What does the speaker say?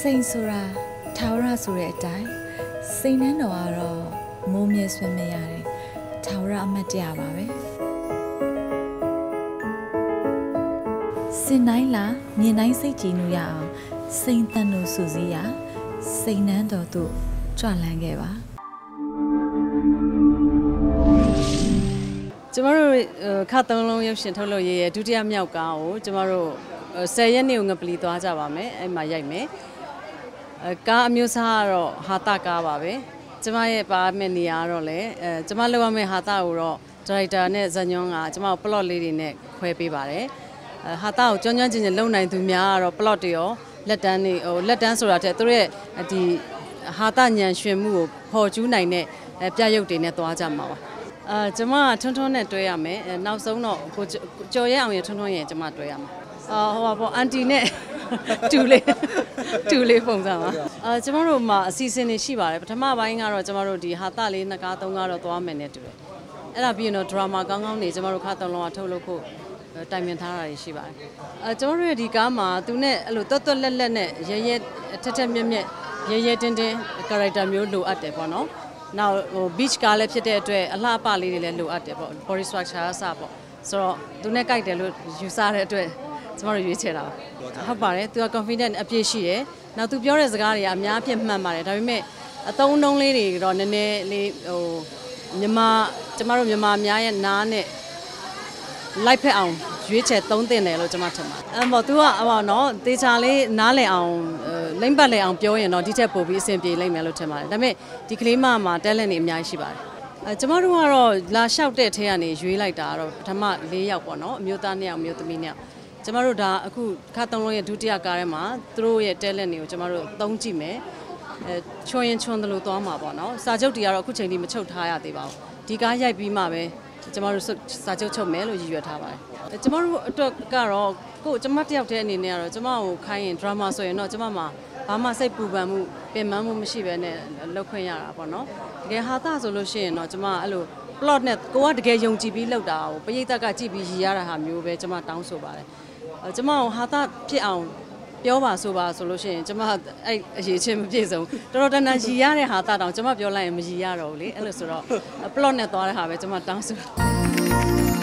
စိန်ဆိုတာထာဝရဆိုတဲ့အတိုင်းစိန်နှန်းတော်ကတော့မိုးမြဲဆွေးမရတယ်ထာဝရအမတ်တရားပါပဲစင်တိုင်းလာမြင်တိုင်းစိတ်ကြည်နူရအောင်စိန်တန်တို့စူစည်းရစိန်နှန်းတော်တို့ကြွလန်းခဲ့ပါကျမတို့ခတ်သုံးလုံးရုပ်ရှင်ထုတ်လို့ရရဲ့ဒုတိယမြောက်ကားကိုကျမတို့10ရက်နေ့ကိုငပလီသွားကြပါမယ်အဲ့မှာရိုက်မယ်အဲ ကားအမျိုးအစားကတော့ဟာတာကားပါပဲကျမရဲ့ပါမယ့်နေရာကတော့လေအဲကျမလုပ်ရမယ့်ဟာတာကိုတော့ဒါရိုက်တာနဲ့ဇန်ညွန်းကကျမကို plot လေးတွေနဲ့ခွဲပေးပါတယ်အဲဟာတာကိုကျွမ်းကျွမ်းကျင်ကျင်လုပ်နိုင်သူများကတော့ plot တွေရောလက်တန်းတွေဟိုလက်တန်းဆိုတာတဲ့သူတို့ရဲ့ဒီဟာတာညံရွှင်မှုကိုပေါ်ကျူးနိုင်တဲ့အဲပြရုပ်တွေနဲ့သွားကြမှာပါအာကျမကထွန်းထွန်းနဲ့တွဲရမယ်အဲနောက်ဆုံးတော့ကိုကျော်ရဲအောင်ရဲ့ထွန်းထွန်းရဲ့ကျမတွဲရမှာအာဟိုပါပေါ့အန်တီနဲ့ တူလေးတူလေးပုံစံပါအာကျမတို့မှာအစီအစဉ်တွေရှိပါတယ်ပထမပိုင်းကတော့ကျမတို့ဒီဟာတလေးနှစ်ကားသုံးကားတော့သွားမယ်နဲ့တူတယ်အဲ့ဒါပြီးရင်တော့ဒရာမာကောင်းကောင်းနေကျမတို့ခါသုံးလုံးကထုတ်လုပ်ဖို့တိုင်ပင်ထားတာတွေရှိပါတယ်အဲကျမတို့ရဲ့ဒီကားမှာသူနဲ့အဲ့လိုတွတ်တွတ်လက်လက်နဲ့ရဲရဲထက်ထက်မြက်မြက်ရဲရဲတင်းတင်း character မျိုးလိုအပ်တယ်ပေါ့နော်နောက်ဟို beach ကားလည်းဖြစ်တဲ့အတွက်အလှအပလေးတွေလည်းလိုအပ်တယ်ပေါ့ body structure အစပေါ့ဆိုတော့သူနဲ့ကြိုက်တယ်လို့ယူဆတဲ့အတွက် ကျမတို့ရွေးချယ်တာပါဟုတ်ပါတယ်သူက confident အပြည့်ရှိတယ်နောက်သူပြောတဲ့စကားတွေကအများအပြည့်မှန်ပါတယ်ဒါပေမဲ့အသုံးအနှုန်းလေးတွေတော့နည်းနည်းလေးဟိုမြန်မာကျမတို့မြန်မာအများရဲ့နားနဲ့လိုက်ဖက်အောင်ရွေးချယ်သုံးသင့်တယ်လို့ကျွန်မထင်ပါတယ်။အဲ့တော့ तू ကဟောနော်တေချာလေးနားလည်အောင်လိမ့်ပတ်လည်အောင်ပြောရင်တော့ဒီထက်ပိုပြီးအဆင်ပြေလိမ့်မယ်လို့ထင်ပါတယ်။ဒါပေမဲ့ဒီကလေးမမှာ talent တွေအများကြီးရှိပါတယ်။အဲကျမတို့ကတော့လာလျှောက်တဲ့ထဲကနေရွေးလိုက်တာကတော့ပထမ၄ယောက်ပေါ့နော်အမျိုးသား၂ယောက်အမျိုးသမီး၂ယောက် ကျမတို့ဒါအခုခါသုံးလုံးရဲ့ဒုတိယကားထဲမှာသူတို့ရဲ့ talent တွေကိုကျမတို့သုံးကြည့်မယ်။အဲချွန်ရင်ချွန်တယ်လို့သွားမှာပေါ့နော်။စာချုပ်တွေကတော့အခုချိန်ထိမချုပ်ထားရသေးပါဘူး။ဒီကားရိုက်ပြီးမှပဲကျမတို့စာချုပ်ချုပ်မယ်လို့ရည်ရွယ်ထားပါတယ်။ကျမတို့အတွက်ကတော့ကိုကျမတယောက်တည်းအနေနဲ့ကတော့ကျမကိုခိုင်းရင် drama ဆိုရင်တော့ကျမမှာဘာမှစိတ်ပူပန်မှုပင်ပန်းမှုမရှိဘဲနဲ့လုပ်ခွင့်ရတာပေါ့နော်။တကယ်ဟာတာဆိုလို့ရှိရင်တော့ကျမအဲ့လို plot နဲ့ကိုကတကယ်ယုံကြည်ပြီးလုပ်တာကိုပရိသတ်ကကြည့်ပြီးရည်ရတာဟာမျိုးပဲကျမတောင်းဆိုပါတယ်။ ကျမကိုဟာတာဖြစ်အောင်ပြောပါဆိုပါဆိုလို့ရှိရင်ကျမအဲ့အရေးချင်းမပြည့်စုံတော်တော်တန်တန်ရည်ရတဲ့ဟာတာတောင်ကျမပြောလိုက်ရင်မရည်ရတော့ဘူးလေအဲ့လိုဆိုတော့ plot နဲ့သွားတဲ့ဟာပဲကျမတောင်းဆို